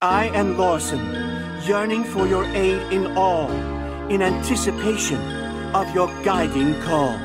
I am Lawson, yearning for your aid in all, in anticipation of your guiding call.